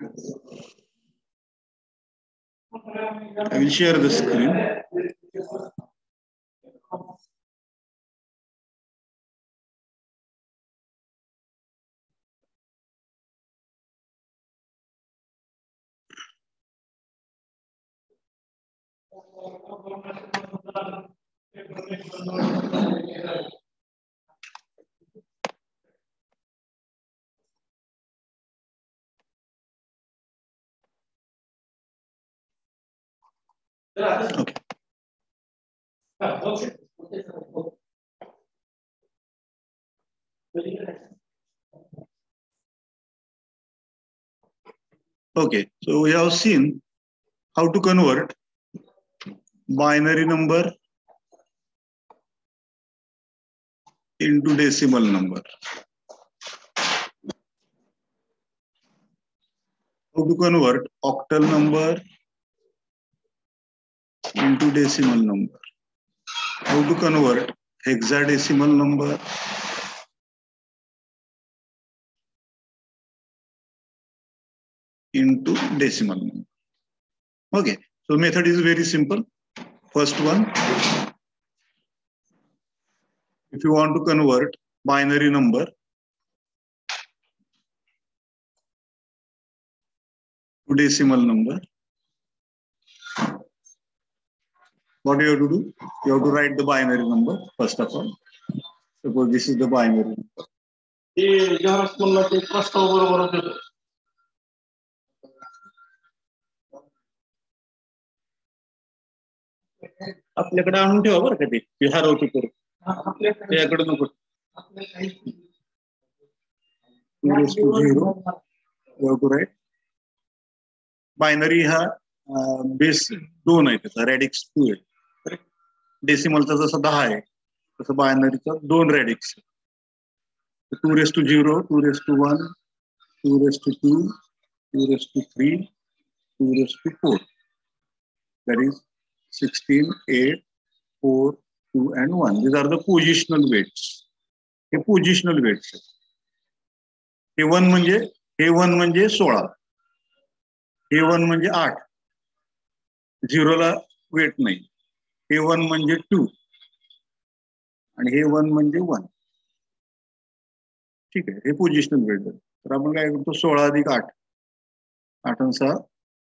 I will share the screen. Okay. Okay, so we have seen how to convert binary number into decimal number. How to convert octal number into decimal number. How to convert hexadecimal number into decimal number. Okay, so method is very simple. First one, if you want to convert binary number to decimal number, what you have to do? You have to write the binary number first of all. Suppose this is the binary number. होते आपल्याकडे आणून ठेवा बरं का ते. ते हरवतो करू आपल्याकडे. त्याकडे नको. बायनरी हा बेस दोन आहे त्याचा. रॅडिक्स टू आहे. डेसिमलचा जसा दहा आहे तसं बायनरीचा दोन radix two raise to zero two raise to one two raise to two two raise to three two raise to four that is 16, 8, 4, 2, and 1. These are the positional weights हे पोझिशनल वेट्स आहेत. हे one म्हणजे हे one म्हणजे सोळा. हे one म्हणजे आठ. झिरोला वेट नाही. हे वन म्हणजे टू. आणि हे वन म्हणजे वन. ठीक आहे हे पोझिशनल वेट तर आपण काय करतो सोळा अधिक आठ. आठ आणि सहा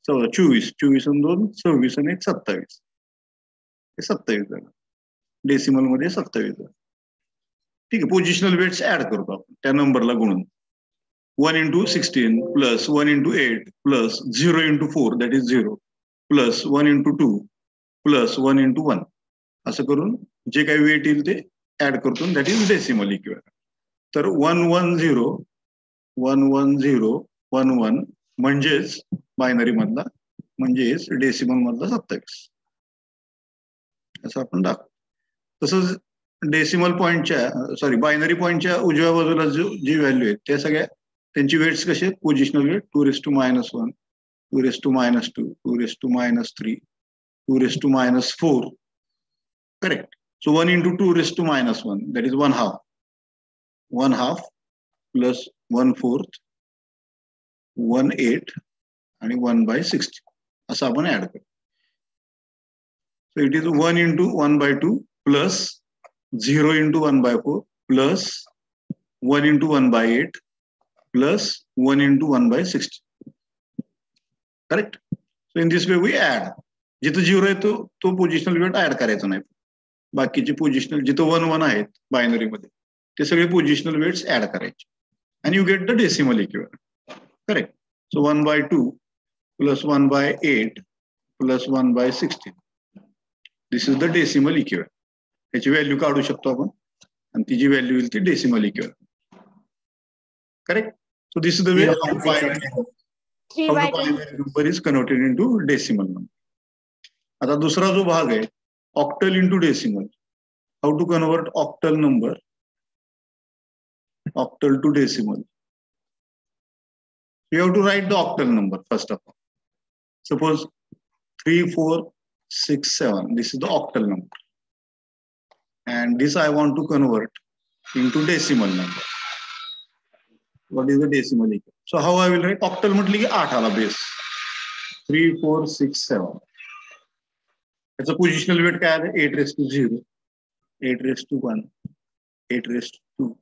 चौदा. चोवीस. चोवीस आणि दोन सव्वीस आणि एक सत्तावीस. हे सत्तावीस झालं. डेसिमलमध्ये सत्तावीस झालं. ठीक आहे पोझिशनल वेट्स ऍड करतो आपण. त्या नंबरला गुणून. One into sixteen plus one into eight plus zero into four that is zero plus one into two plus one into one असं करून जे काही वेट येईल ते ऍड करतो दॅट इज डेसिमल इक्वेल तर one one zero one one zero one one म्हणजेच binary मधला म्हणजेच डेसिमल मधला सत्तावीस. असं आपण दाखवतो तसंच डेसिमल पॉईंटच्या सॉरी बायनरी पॉईंटच्या उजव्या बाजूला जो जी व्हॅल्यू आहेत त्या सगळ्या त्यांची वेट्स कसे positional weight two raise two minus one two raise two minus two two raise two minus three two raise two minus four correct so one into two raise two minus one that is one half one half plus one fourth one eight आणि one by sixty असं आपण add करू so it is one into one by two plus zero into one by four plus one into one by eight plus one into one by sixty correct so in this way we add जिथं zero आहे तो तो positional weight add करायचा नाही. बाकीचे positional जिथं one one आहेत binary मध्ये ते सगळे पोझिशनल वेट्स ऍड करायचे. आणि you get the decimal equal correct so one by two plus one by eight plus one by sixteen this is the decimal equal त्याची व्हॅल्यू काढू शकतो आपण. आणि ती जी व्हॅल्यू येईल ती decimal equal correct so this is the way. Number is converted into decimal number आता दुसरा जो भाग है octal into decimal how to convert octal number octal to decimal you have to write the octal number first of all suppose three four six seven this is the octal number and this I want to convert into decimal number what is the decimal so how I will write octal मटली आठ आला base three four six seven त्याचं positional weight काय आलं eight raise two zero eight raise two one eight raise two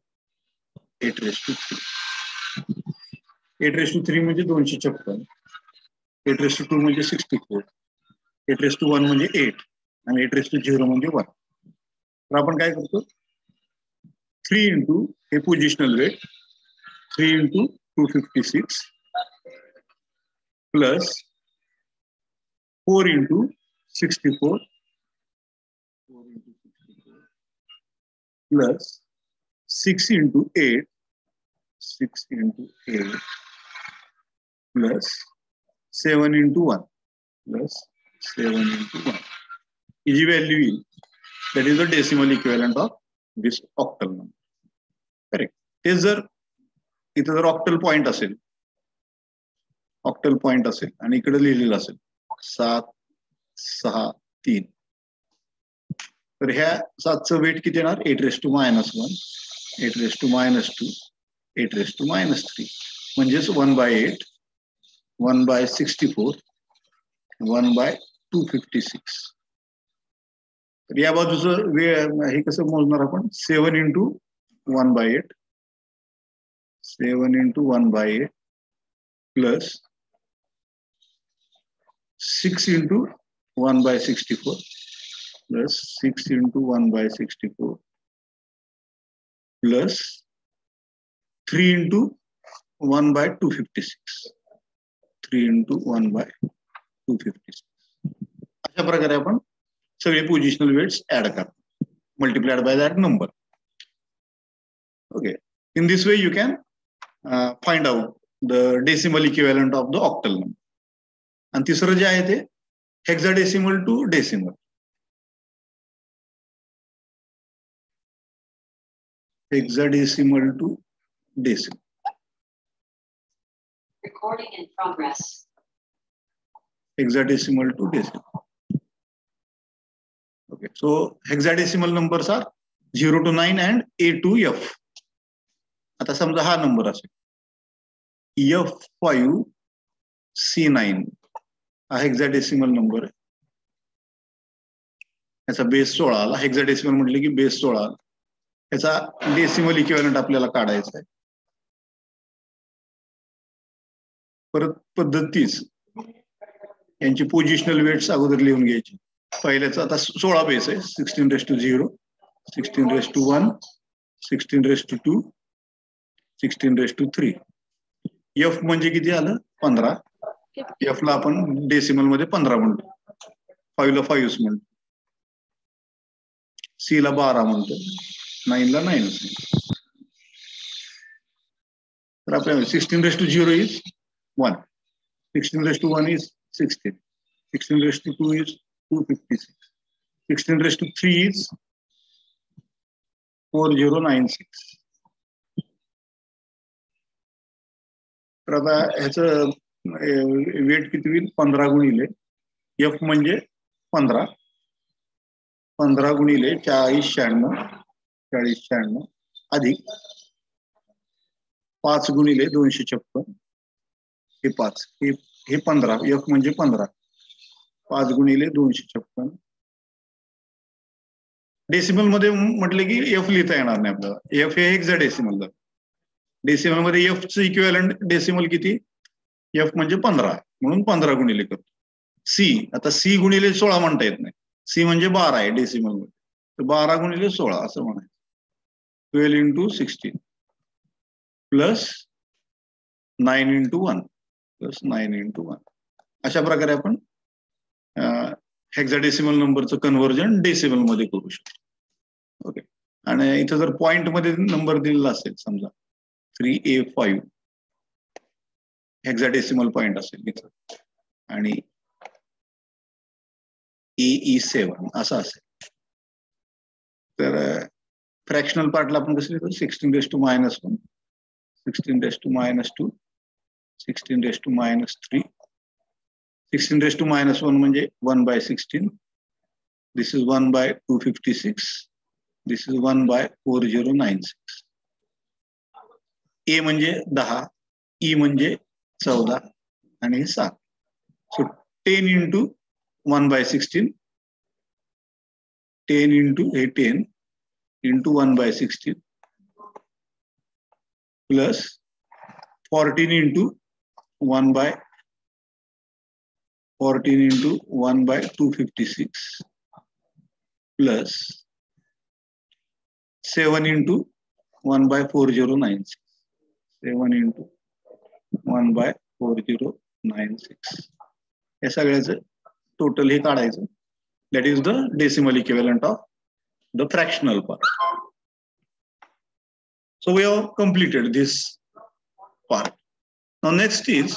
eight raise two three eight raise two three म्हणजे दोनशे छप्पन eight raise to two म्हणजे sixty four eight raise to one म्हणजे eight आणि eight raise to zero म्हणजे one तर आपण काय करतो थ्री इंटू हे positional weight three into two fifty six plus four into sixty four four into sixty four plus six into eight six into eight plus seven into one plus seven into one ही जी value येईल that is the decimal equivalent of this octal number correct ते जर इथं जर octal point असेल octal point असेल आणि इकडे लिहिलेलं असेल सात सहा तीन. तर ह्या सातचं वेट किती येणार? Eight raise two minus one eight raise two minus two eight raise two minus three म्हणजेच one by eight one by sixty four one by two fifty six तर या बाजूचं वेळ हे कसं मोजणार आपण? Seven into one by eight seven into one by eight plus six into one by sixty four plus six into one by sixty four plus three into one by two fifty six three into one by two fifty six अशा प्रकारे आपण सगळे positional weights add करतो multiplied by that number okay in this way you can find out the decimal equivalent of the octal number आणि तिसरं जे आहे ते Hexadecimal to decimal hexadecimal to decimal Recording in progress. hexadecimal to decimal. Okay, so hexadecimal numbers are 0 to 9 and A to F. आता समजा हा number असेल F five C nine हा हेक्झाडेसिमल नंबर आहे. याचा बेस सोळा आला. हेक्झाडेसिमल म्हटलं की बेस सोळा आला. याचा डेसिमल इक्विव्हलंट आपल्याला काढायचा आहे. परत पद्धतीच यांची पोजिशनल वेट्स अगोदर लिहून घ्यायची. पहिल्याचं आता सोळा बेस आहे. Sixteen raise two zero sixteen raise two one sixteen raise two two sixteen raise two three F म्हणजे किती आलं? पंधरा. एफ ला आपण डेसिमलमध्ये पंधरा म्हणतो. फाईव्ह ला फाईव्ह म्हणतो. सी ला बारा म्हणतो. नाईन ला नाईन तर आपल्या sixteen raise two zero is one sixteen raise two one is sixteen sixteen raise two two is two fifty six sixteen raise two three is four zero nine six तर आता ह्याचं weight किती होईल? पंधरा गुणिले F म्हणजे पंधरा. पंधरा गुणिले चाळीस शहाण्णव चाळीस शहाण्णव अधिक पाच गुणिले दोनशे छप्पन. हे पाच. हे हे पंधरा. एफ म्हणजे पंधरा. पाच गुणिले दोनशे छप्पन. डेसिमलमध्ये म्हटले की एफ लिहिता येणार नाही आपल्याला. एफ हे एक्झा डेसिमल डेसिमलमध्ये एफ च इक्वेलंट डेसिमल किती? एफ म्हणजे पंधरा. म्हणून पंधरा गुणिले करतो. सी आता सी गुणिले सोळा म्हणता येत नाही. सी म्हणजे बारा आहे डेसिमलमध्ये. तर बारा गुणिले सोळा असं म्हणायचं. Twelve into sixteen plus nine into one plus nine into one अशा प्रकारे आपण हेक्झाडेसिमल नंबरचं कन्व्हर्जन डेसिमलमध्ये करू शकतो. ओके आणि इथं जर पॉइंटमध्ये नंबर दिलेला असेल समजा three A five hexadecimal point असेल इथं. आणि ई सेवन असं असेल. तर फ्रॅक्शनल पार्टला आपण कसं लिहितो? Sixteen raise two minus one sixteen raise two minus two sixteen raise two minus three sixteen raise two minus one म्हणजे one by sixteen this is one by two fifty six this is one by four zero nine six A म्हणजे दहा. E म्हणजे चौदा आणि हे सात। So ten into one by sixteen ten into हे ten into one by sixteen plus fourteen into one by fourteen into one by two fifty six plus seven into one by four zero nine six seven into one by four zero nine six हे सगळ्याच total हे काढायचं. That is the decimal equivalent of the fractional part so we have completed this part next is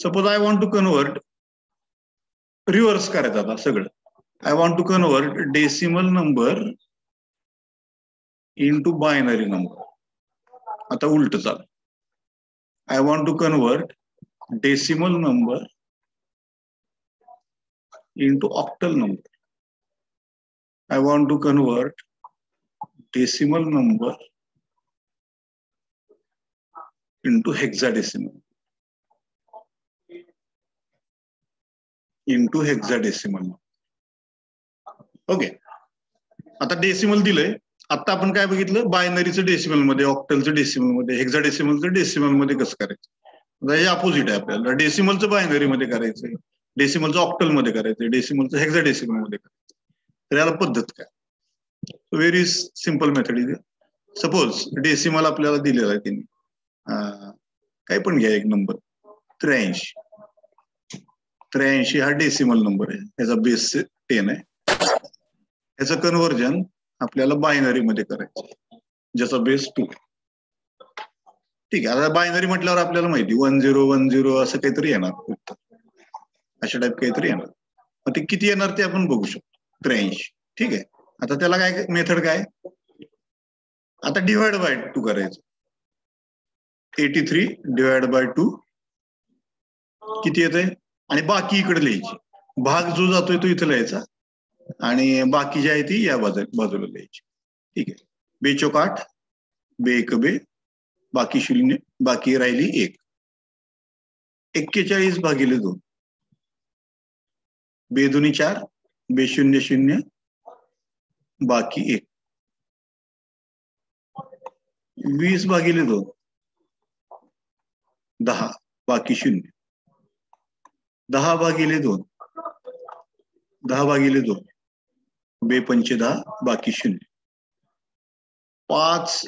suppose I want to convert reverse करायचं आता सगळं. I want to convert decimal number into binary number आता उलट चालू. I want to convert decimal number into octal number. I want to convert decimal number into hexadecimal. Into hexadecimal. Okay आता decimal दिलंय आता आपण काय बघितलं? बायनरीचं डेसिमलमध्ये ऑक्टलचं डेसिमलमध्ये हेक्झाडेसिमलचं डेसिमलमध्ये कसं करायचं? हे अपोजिट आहे आपल्याला. डेसिमलचं बायनरी मध्ये करायचंय. डेसिमलचं ऑक्टलमध्ये करायचंय. डेसिमलचं हेक्झाडेसिमलमध्ये करायचं तर याला पद्धत काय? व्हेरी सिंपल मेथड इथे सपोज डेसिमल आपल्याला दिलेला आहे त्यांनी काय पण घ्या एक नंबर त्र्याऐंशी. त्र्याऐंशी हा डेसिमल नंबर आहे. ह्याचा बेस टेन आहे. ह्याचं कन्व्हर्जन आपल्याला बायनरी मध्ये करायचं. ज्याचा बेस टू ठीक आहे आता बायनरी म्हटल्यावर आपल्याला माहिती वन झिरो वन झिरो असं काहीतरी येणार. अशा टाईप काहीतरी येणार. मग ते किती येणार ते आपण बघू शकतो. त्र्याऐंशी. ठीक आहे. आता त्याला काय मेथड काय? आता डिवाइड बाय टू करायचं. Eighty three divide by two किती येत आणि बाकी इकडे लिहायची. भाग जो जातोय तो इथं लिहायचा. आणि बाकी जी आहे ती या बाजू बाजूला लिहायची. ठीक आहे. बे चौकाठ बे एक बे बाकी शून्य बाकी राहिली एक. एक्केचाळीस भागिले दोन. बेदुनी चार बे शून्य शून्य बाकी एक. वीस भागिले दोन. दहा बाकी शून्य. दहा भागिले दोन. दहा भागिले दोन. बे पंचे दहा बाकी शून्य. पाच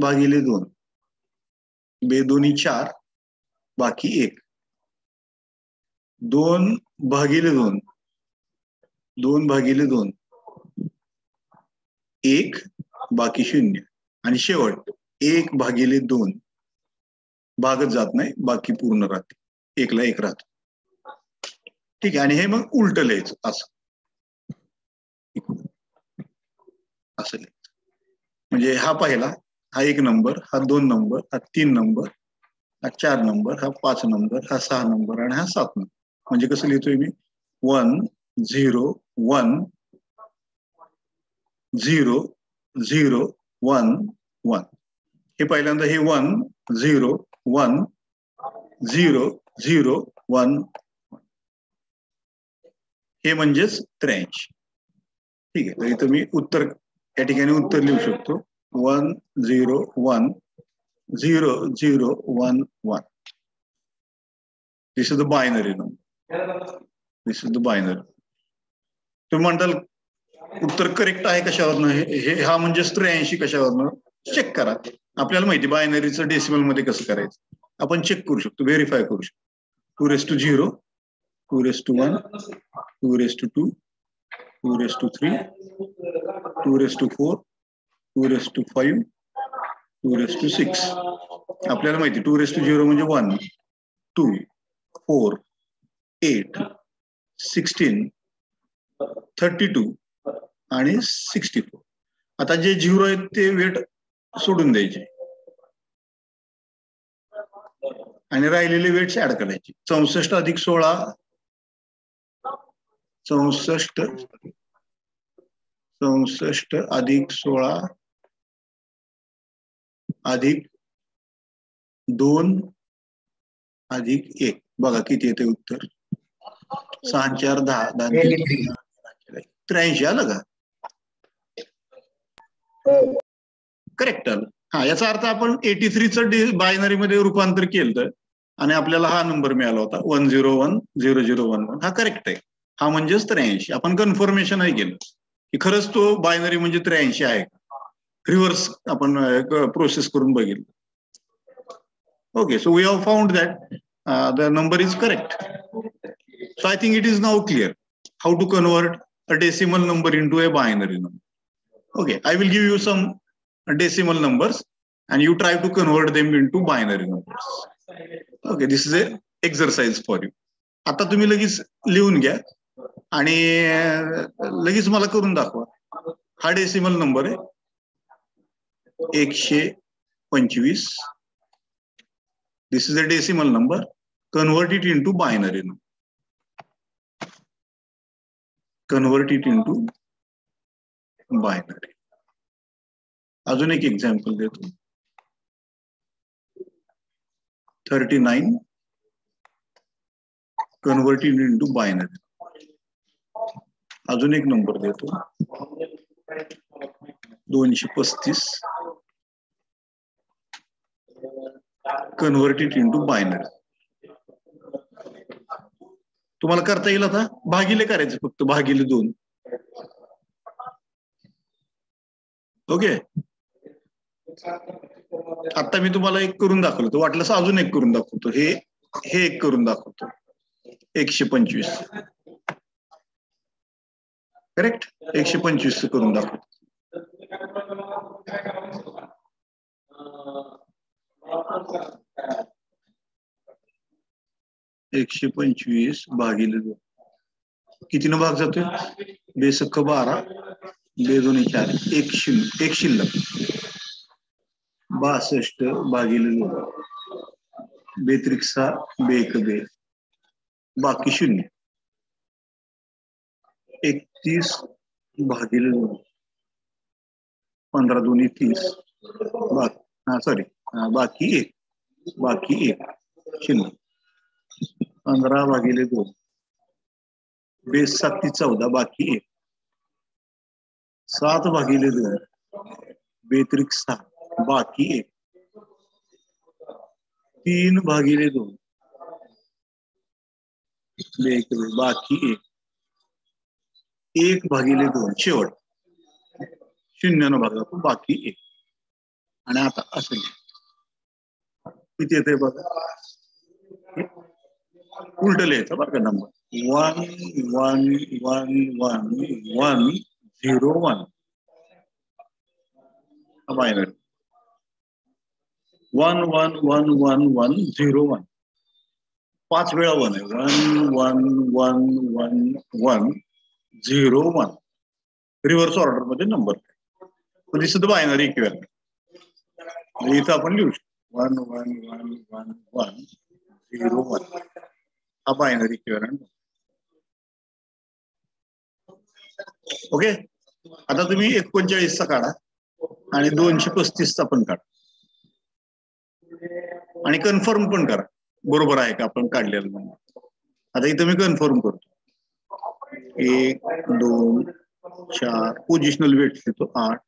भागिले दोन. बे दोन्ही चार बाकी एक. दोन भागिले दोन. दोन भागिले दोन. एक बाकी शून्य. आणि शेवट एक भागिले दोन. भागच जात नाही बाकी पूर्ण राहते. एकला एक राहतो. ठीक आहे आणि हे मग उलट लिहायचं असं. असेल म्हणजे हा पहिला हा एक नंबर हा दोन नंबर हा तीन नंबर हा चार नंबर हा पाच नंबर हा सहा नंबर आणि हा सात नंबर. म्हणजे कसं लिहितोय मी? One zero one zero zero one one. हे पहिल्यांदा हे one zero one zero zero one. हे म्हणजेच त्र्याऐंशी. ठीक आहे. तर इथं मी उत्तर या ठिकाणी उत्तर लिहू शकतो. One zero one zero zero one one. This is the binary number this is the binary तुम्ही म्हणताल उत्तर करेक्ट आहे कशावरनं? हे हा म्हणजे त्र्याऐंशी कशावरनं? चेक करा. आपल्याला माहिती बायनरीचं डेसिमलमध्ये कसं करायचं? आपण चेक करू शकतो व्हेरीफाय करू शकतो. Two raise two zero two raise two one two raise two two two raise two three two raise two four two raise two five two raise two six आपल्याला माहिती टू रेस टू झिरो म्हणजे one two four eight sixteen thirty two आणि sixty four आता जे zero आहेत ते weight सोडून द्यायचे. आणि राहिलेले वेट्स ऍड करायचे. चौसष्ट अधिक सोळा चौसष्ट चौसष्ट अधिक सोळा अधिक दोन अधिक एक. बघा किती येते उत्तर. सहा चार दहा दहा. त्र्याऐंशी आलं का? हो. करेक्ट आलं. हा याचा अर्थ आपण एटी थ्रीचं बायनरी मध्ये रूपांतर केलं आणि आपल्याला हा नंबर मिळाला होता. One zero one zero zero one one हा करेक्ट आहे. हा म्हणजेच त्र्याऐंशी. आपण कन्फर्मेशन आहे केलं. की खरंच तो बायनरी म्हणजे त्र्याऐंशी आहे रिव्हर्स आपण प्रोसेस करून बघितलं. Okay so we have found that the number is correct so I think it is now clear how to convert a decimal number into a binary number okay I will give you some decimal numbers and you try to convert them into binary numbers okay this is a exercise for you आता तुम्ही लगेच लिहून घ्या. आणि लगेच मला करून दाखवा. हा डेसिमल नंबर आहे. एकशे पंचवीस. This is a decimal number convert it into binary number convert it into binary अजून एक एक्झाम्पल देतो. Thirty nine converted into binary अजून एक नंबर देतो. दोनशे पस्तीस. कन्व्हर्टेड इंटू बायनरी तुम्हाला करता येईल आता? भागिले करायचं फक्त भागिले दोन. ओके? आता मी तुम्हाला एक करून दाखवलं. वाटलंस अजून एक करून दाखवतो. हे हे एक करून दाखवतो. एकशे पंचवीस. करेक्ट एकशे पंचवीस करून दाखवतो एकशे पंचवीस भागिले दोन. कितीनं भाग जातोय? बेसक्क बारा बे दोन्ही चार. एक शिल्लक एक शिल्लक. बासष्ट भागिले दोन. बेत्रिक सहा बे एक बे. बाकी शून्य. एक एकतीस भागिले दोन पंधरा, दोन्ही, तीस. बा सॉरी बाकी एक. बाकी एक. शून्य. पंधरा भागिले दोन. बेस सात ती बाकी एक. सात भागिले दोन. बेत्रिक सहा. बाकी एक. तीन भागिले दोन. बाकी एक. एक भागिले दोन शेवट शून्यानं भागा बाकी एक आणि आता असं. किती येते बघा उलट लिहायचं बरं का number one one one one one zero one binary one one one one one zero one पाच वेळा वन आहे one one one one one zero one reverse ऑर्डरमध्ये नंबर म्हणजे सुद्धा बायनरी इक्वेल इथं आपण लिहू शकतो. One one one one one zero one हा बायनरी इक्वेल ओके आता तुम्ही एकोणचाळीसचा काढा आणि दोनशे पस्तीसचा पण काढा. आणि कन्फर्म पण करा. बरोबर आहे का? आपण काढलेलं नंबर आता इथं मी कन्फर्म करतो. एक दोन चार. पोझिशनल वेट घेतो आठ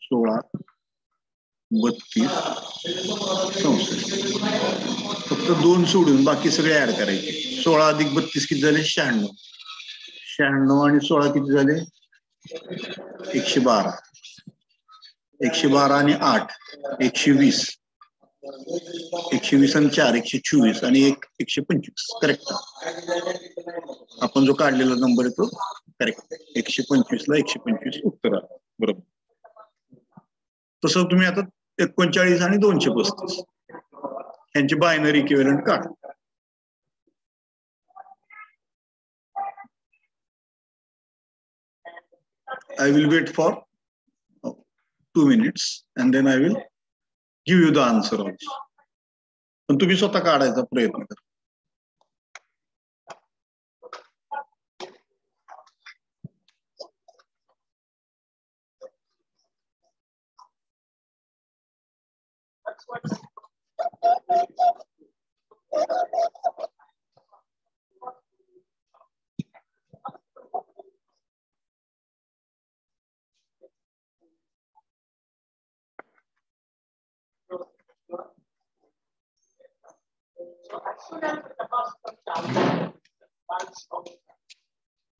सोळा बत्तीस चौसष्ट. फक्त दोन सोडून बाकी सगळे ऍड करायचे. सोळा अधिक बत्तीस किती झाले? शहाण्णव. शहाण्णव आणि सोळा किती झाले? एकशे बारा. एकशे बारा आणि आठ. एकशे वीस. एकशे वीस आणि चार एकशे चोवीस आणि एक एकशे पंचवीस. करेक्ट आपण जो काढलेला नंबर आहे तो करेक्ट एकशे पंचवीस ला एकशे पंचवीस उत्तर आलं बरोबर. तसं तुम्ही आता एकोणचाळीस आणि दोनशे पस्तीस. यांची बायनरी इक्विव्हलंट काढ. I will wait for two two minutes and then I will give you the answer also पण तुम्ही स्वतः काढायचा प्रयत्न करा accident with the first of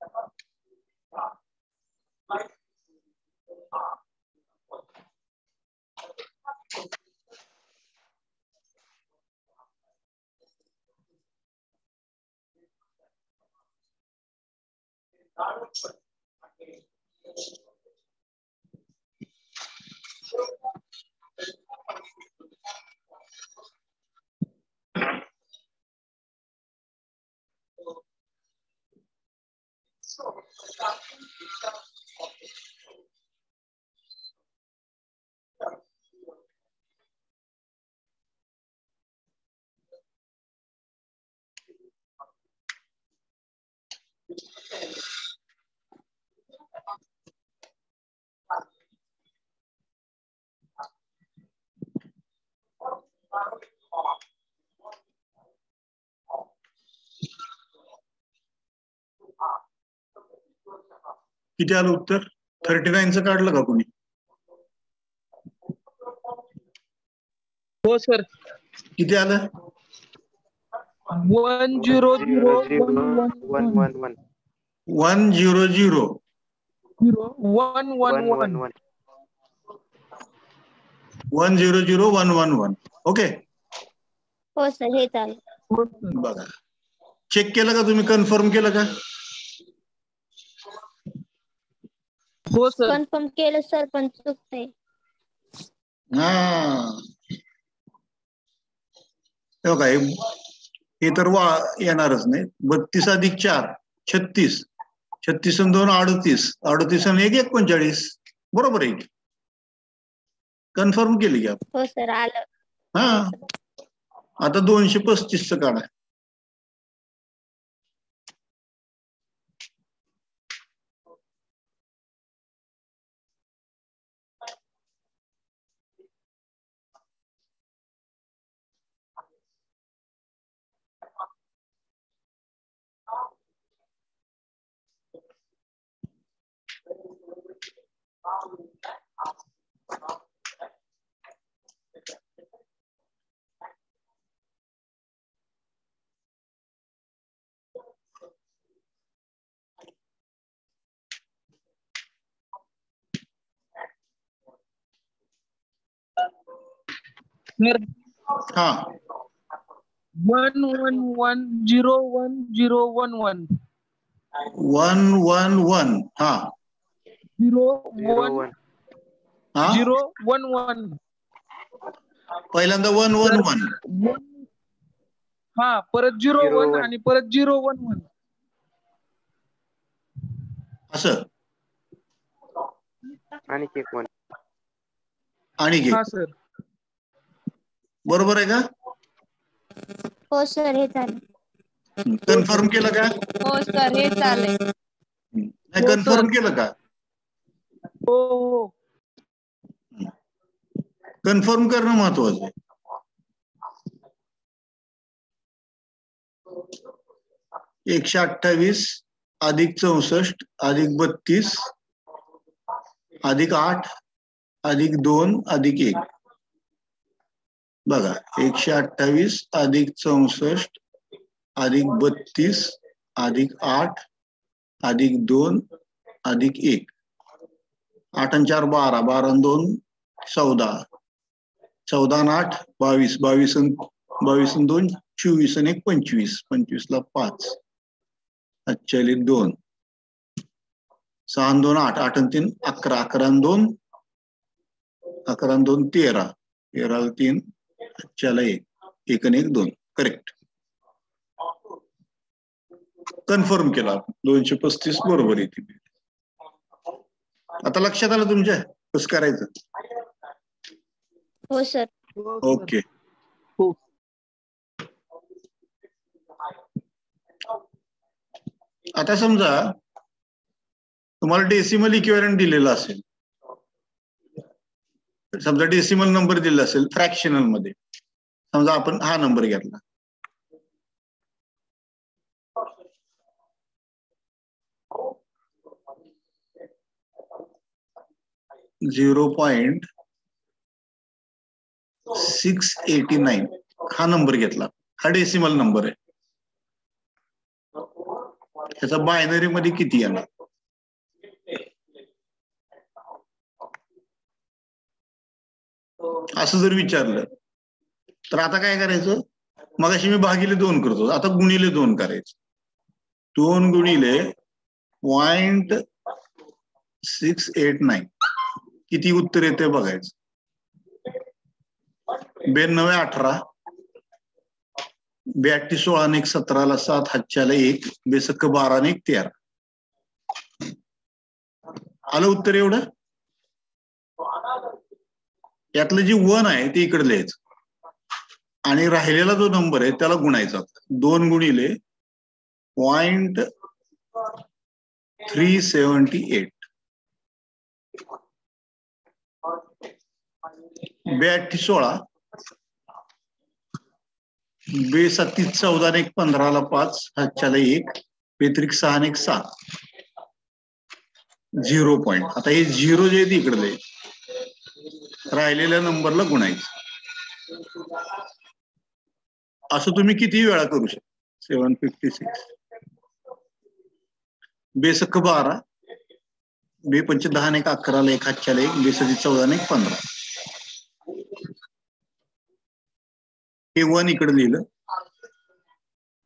the first child, life is hard. Darwin again. किती आलं उत्तर? थर्टी नाईनचं काढलं का कोणी? हो सर किती आलं? One zero zero one one one one zero zero zero one one one one zero zero one one one okay हो सर हे चालेल. बघा. चेक केलं का तुम्ही? कन्फर्म केलं का? हो सर कन्फर्म केलं सर पण चुकतंय हा. हे बघा हे हे तर वा येणारच नाही. बत्तीस अधिक चार छत्तीस. छत्तीस आणि दोन अडतीस. अडतीस आणि एक एकोणचाळीस. बरोबर आहे कन्फर्म केली की आपण. हो सर आलं. हा. आता दोनशे पस्तीसचं काढा. Sir, huh. one one one zero one zero one one. One one one. Huh. Zero one one हा झिरो वन वन पहिल्यांदा वन वन वन हा परत झिरो Zero वन one. आणि परत झिरो वन वन असं? आणि एक वन आणि घे हा सर बरोबर आहे का? हो सर हे चालेल. कन्फर्म केलं का? हो सर हे चालेल. नाही हो, कन्फर्म sir. केलं का? हो हो. कन्फर्म करणं महत्वाचं आहे. एकशे अठ्ठावीस अधिक चौसष्ट अधिक बत्तीस अधिक आठ अधिक दोन अधिक एक. बघा एकशे अठ्ठावीस अधिक चौसष्ट अधिक बत्तीस अधिक आठ अधिक दोन अधिक एक. आठ आणि चार बारा. बारा दोन चौदा. चौदा आठ बावीस. बावीस बावीस दोन चोवीस आणि एक पंचवीस. पंचवीसला पाच. अच्छाली दोन. सहा दोन आठ. आठ आणि तीन अकरा. अकरा दोन अकरा दोन तेरा. तेराला तीन अच्छाला एक. एक आणि एक दोन. करेक्ट कन्फर्म केला दोनशे पस्तीस बरोबर येते आता लक्षात आलं तुमच्या? कसं करायचं? हो सर. ओके. हो. आता समजा तुम्हाला डेसिमल इक्विव्हलंट दिलेलं असेल. समजा डेसिमल नंबर दिलेला असेल फ्रॅक्शनलमध्ये. समजा आपण हा नंबर घेतला. Zero point six eighty nine हा नंबर घेतला. हा डेसिमल नंबर आहे. त्याचा बायनरी मध्ये किती येणार? असं जर विचारलं तर आता काय करायचं? मगाशी मी भागिले दोन करतो आता गुणिले दोन करायचं. दोन गुणिले पॉइंट सिक्स एट नाईन किती उत्तर येते बघायचं? ब्याण्णव अठरा. ब्याऐंशी सोळा आणि एक सतराला सात हातच्याला एक बेसक्क बारा एक तेरा. आलं उत्तर एवढं? यातलं जे वन आहे ते इकडे लिहायचं. आणि राहिलेला जो नंबर आहे त्याला गुणायचा दोन गुणिले पॉइंट थ्री सेवन्टी एट ब्याऐंशी सोळा. बे सत्तीस चौदा एक पंधराला पाच हातच्याला एक बेत्रिक सहा आणि एक सात. झिरो पॉइंट आता हे झिरो जे इकडले राहिलेल्या नंबरला गुणायचं. असं तुम्ही किती वेळा करू शकता. सेवन फिफ्टी सिक्स. बेसक्क बारा. बी पंच दहा आणि एक अकराला एक हातच्याला एक बेसती चौदा आणि एक पंधरा. हे वन इकडे लिहिलं.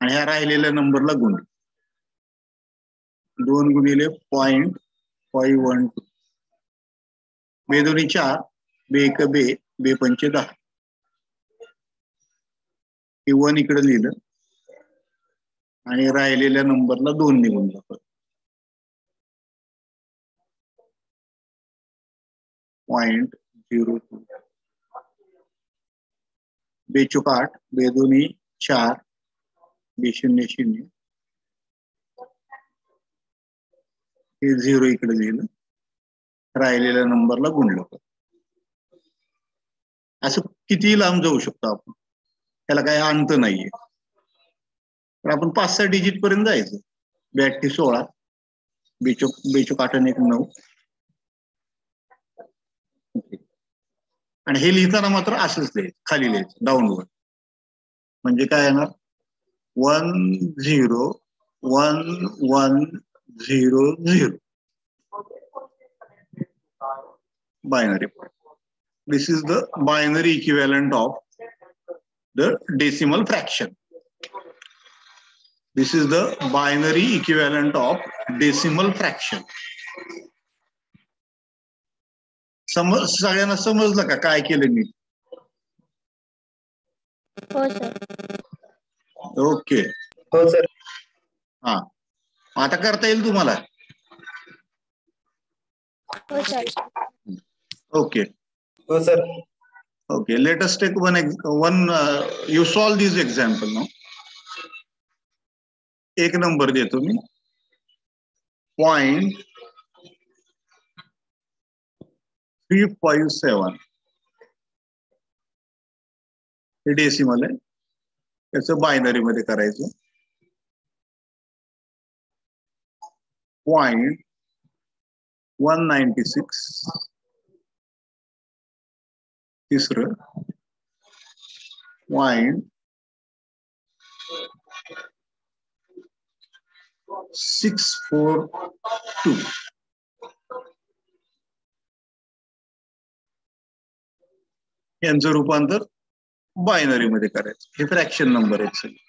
आणि ह्या राहिलेल्या नंबरला गुण. दोन गुणिले पॉइंट फाईव्ह वन टू बे दोन्ही चार बे एक बे बे पंचे दहा हे वन इकडे लिहिलं. आणि राहिलेल्या नंबरला दोन निघून जातात. पॉइंट झिरो टू बेचूक आठ बेदोनी चार बे शून्य. शून्य हे झिरो इकडे लिहिलं राहिलेल्या नंबरला गुणलं. असं किती लांब जाऊ शकतो आपण? त्याला काही अंत नाहीये. तर आपण पाच सहा डिजिट पर्यंत जायचं. ब्याऐंशी सोळा बेचोक बेचोक आठ आणि एक नऊ. आणि हे लिहिताना मात्र असेच ते खाली लिहायचं डाऊनवर म्हणजे काय येणार? One zero one one zero zero. Binary this is the binary equivalent of the decimal fraction this is the binary equivalent of decimal fraction समज सगळ्यांना समजलं का काय केलं मी? हो सर ओके. हो सर हा. आता करता येईल तुम्हाला? हो सर ओके. हो sir Okay, let us take one, one, uh, you solve this example now. एक नंबर देतो मी. पॉइंट थ्री फाईव्ह सेवन हे डेसिमल आहे त्याचं बायनरी मध्ये करायचं पॉइंट वन सिक्स तिसरं. पॉइंट सिक्स फोर टू यांचं रूपांतर बायनरीमध्ये करायचं. हे फ्रॅक्शन नंबर आहेत सगळे.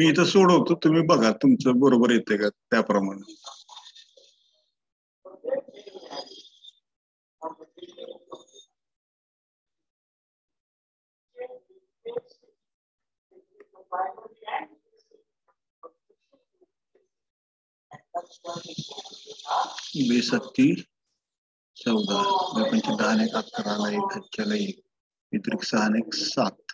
मी इथं सोडवतो, तुम्ही बघा तुमचं बरोबर येते का बेसत्ती चौदा बेपंचे दहा एक सहा एक सात.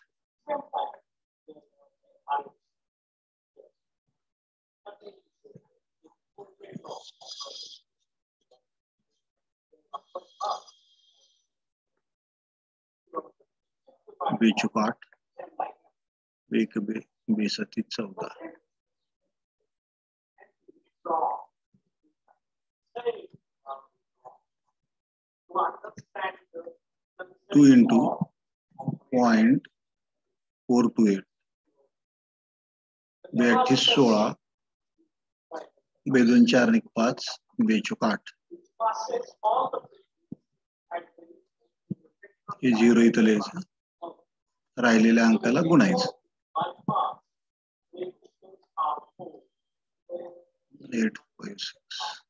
बेचूक एक बे बेसती चौदा. Two into point four two eight. बेअठ्ठीस सोळा. बेदोन चार एक पाच, बेचूक आठ. इथं लिहायचं. राहिलेल्या अंकाला गुणायचं. एट सिक्स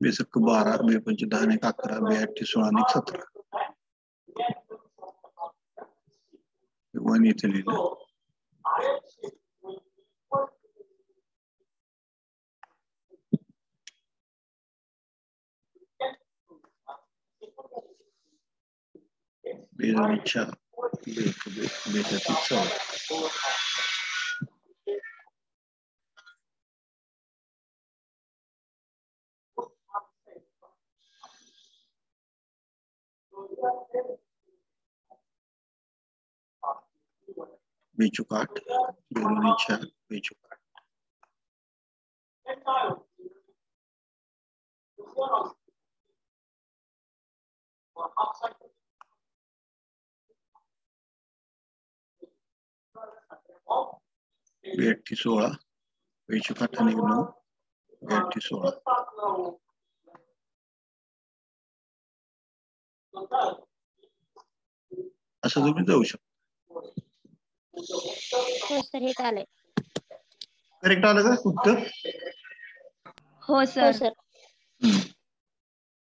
बेसक बारा, बे पंच दहा एक अकरा, बे अठ्ठी सोळा एक सतरा. वन इथे लिहिलं. बेदोन चार बे बे बेसती चौदा बेचूक बेअठ्ठी सोळा. आणि नऊ बेअठ्ठी सोळा. असं तुम्ही जाऊ शकता. हो सर हे आलंय करेक्ट आलं का उत्तर? हो हो सर सर.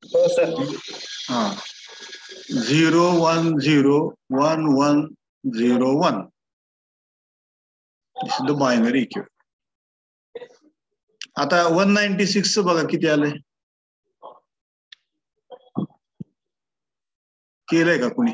हो सर. हा. Zero one zero one one zero one. The binary Q आता वन नाईन्टी सिक्स बघा किती आलंय. केलंय का कुणी?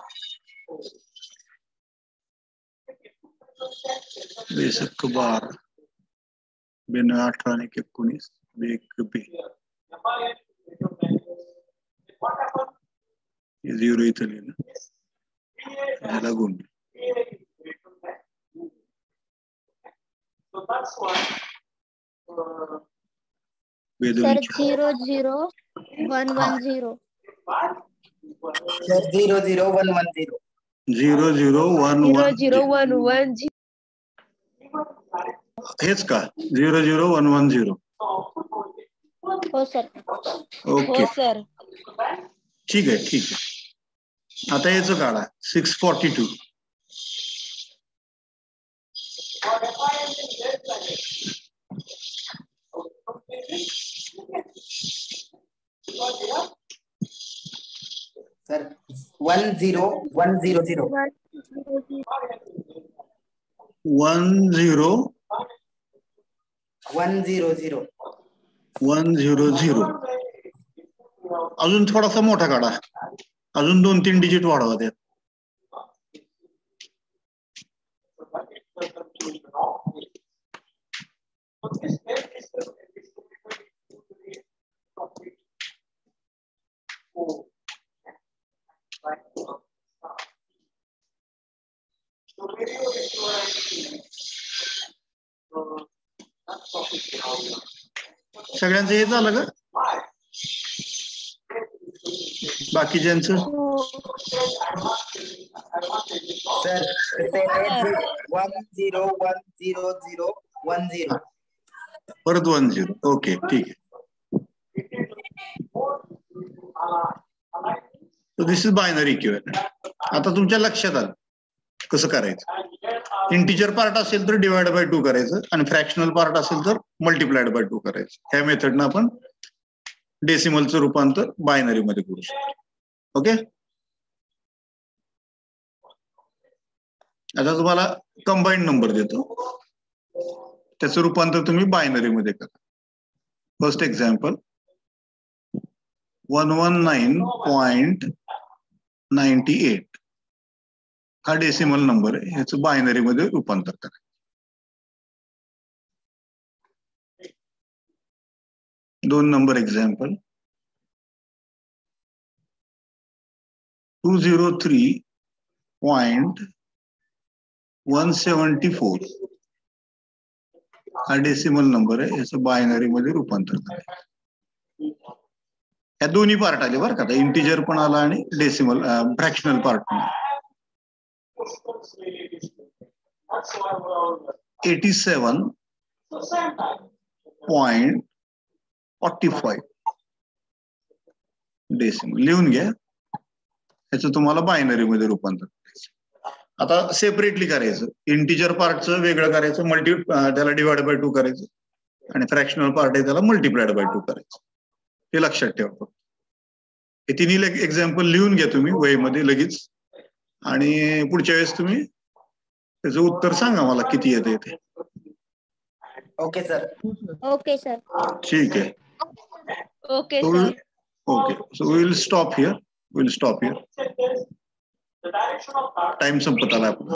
बेसक बारा बेन अठरा आणि एकोणीस एक बे झिरो इथं लिहिलं ह्याला गुण sir बेदोनी zero zero one one zero sir zero zero one one zero zero zero one zero one zero one one हेच का? Zero zero one one zero. हो सर. ओके. हो सर. ठीक आहे ठीक आहे. आता याचं काढा. Six forty two. Sir one zero one zero zero. One zero one zero zero. One zero zero. अजून थोडासा मोठा काढा. अजून दोन तीन डिजिट वाढवा त्यात. सगळ्यांचं हे झालं का? बाकीच्यांचं? Sir one zero one zero zero one zero. परत वन झिरो. ओके ठीक आहे. दिस इज बायनरी इक्विवलेंट आता तुमच्या लक्षात आलं कसं करायचं? इंटिजर पार्ट असेल तर डिवाइड बाय टू करायचं आणि फ्रॅक्शनल पार्ट असेल तर मल्टिप्लाइड बाय टू करायचं. ह्या मेथडनं आपण डेसिमलचं रूपांतर बायनरी मध्ये करू शकतो. ओके आता तुम्हाला कंबाईंड नंबर देतो. त्याचं रूपांतर तुम्ही बायनरी मध्ये करा. First example one one nine point ninety eight हा डेसिमल नंबर आहे. ह्याचं बायनरी मध्ये रूपांतर करा. दोन number example two zero three point one seventy four हा डेसिमल नंबर आहे. याचं बायनरी मध्ये रूपांतर करा. या दोन्ही पार्ट आले बरं का. इंटिजर पण आला आणि डेसिमल फ्रॅक्शनल पार्ट पण आला. 87 पॉइंट फॉर्टी लिहून घ्या. ह्याचं तुम्हाला बायनरी मध्ये रूपांतर आता सेपरेटली करायचं. इंटिजर पार्टचं वेगळं करायचं. मल्टी त्याला डिवाइड बाय टू करायचं. आणि फ्रॅक्शनल पार्ट आहे त्याला मल्टीप्लाइड बाय टू करायचं. हे लक्षात ठेवा हे तिन्ही एक्झाम्पल लिहून घ्या तुम्ही वहीमध्ये लगेच. आणि पुढच्या वेळेस तुम्ही त्याचं उत्तर सांगा मला किती येते ते ओके सर. Okay sir. ठीक आहे. Okay so we will stop here. We'll stop here. Time संपत आला आपला.